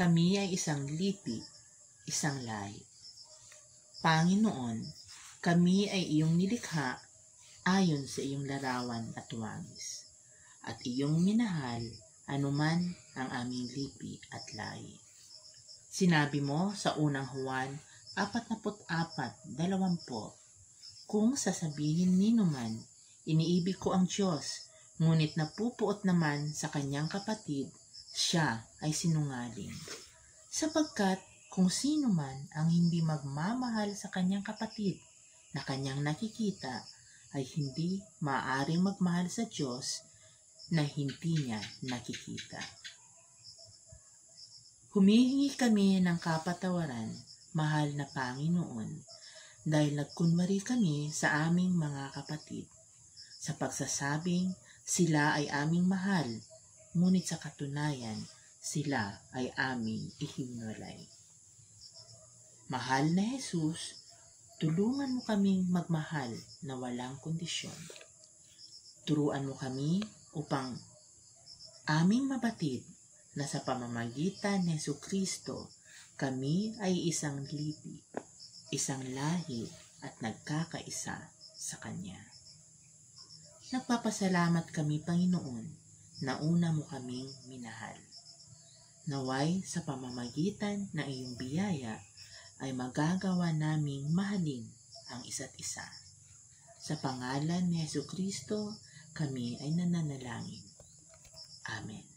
kami ay isang lipi, isang lahi. Panginoon, kami ay iyong nilikha ayon sa iyong larawan at wangis, at iyong minahal anuman ang aming lipi at lahi. Sinabi mo sa unang Juan 44.20, Kung sasabihin ni naman, iniibig ko ang Diyos, ngunit napupuot naman sa kanyang kapatid, siya ay sinungaling. Sapagkat kung sino man ang hindi magmamahal sa kanyang kapatid na kanyang nakikita, ay hindi maaaring magmahal sa Diyos na hindi niya nakikita. Humihingi kami ng kapatawaran, mahal na Panginoon, dahil nagkunwari kami sa aming mga kapatid, sa pagsasabing sila ay aming mahal, ngunit sa katunayan, sila ay aming ihinulay. Mahal na Jesus, tulungan mo kaming magmahal na walang kondisyon. Turuan mo kami upang aming mabatid na sa pamamagitan ni Yesu Kristo, kami ay isang lipi, isang lahi at nagkakaisa sa Kanya. Nagpapasalamat kami, Panginoon, na una mo kaming minahal. Naway sa pamamagitan ng iyong biyaya ay magagawa naming mahalin ang isa't isa. Sa pangalan ni Yesu Kristo, kami ay nananalangin. Amen.